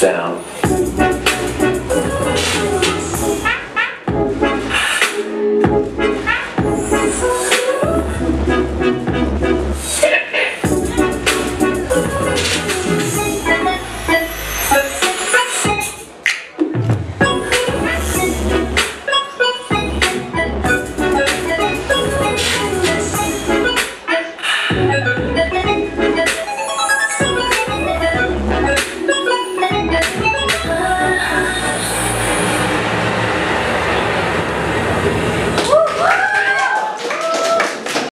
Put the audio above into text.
Down.